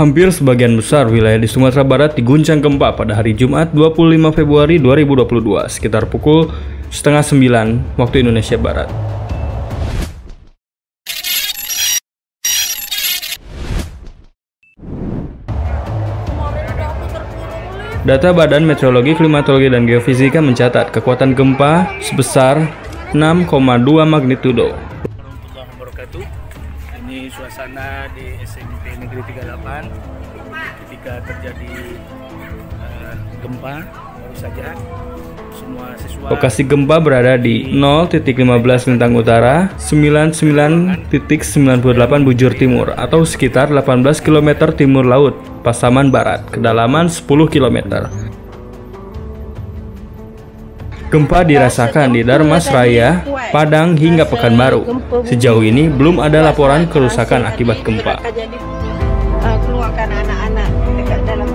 Hampir sebagian besar wilayah di Sumatera Barat diguncang gempa pada hari Jumat 25 Februari 2022 sekitar pukul setengah sembilan waktu Indonesia Barat. Data Badan Meteorologi, Klimatologi, dan Geofisika mencatat kekuatan gempa sebesar 6,2 magnitudo. Ini suasana di SMP Negeri 38 ketika terjadi eh, gempa baru saja semua siswa Lokasi gempa berada di 0.15 Lintang Utara, 99.98 Bujur Timur, atau sekitar 18 km timur laut, Pasaman Barat, kedalaman 10 km. Gempa dirasakan di Darmas Raya, Padang hingga Pekanbaru. Sejauh ini belum ada laporan kerusakan akibat gempa. Keluarkan anak-anak dalam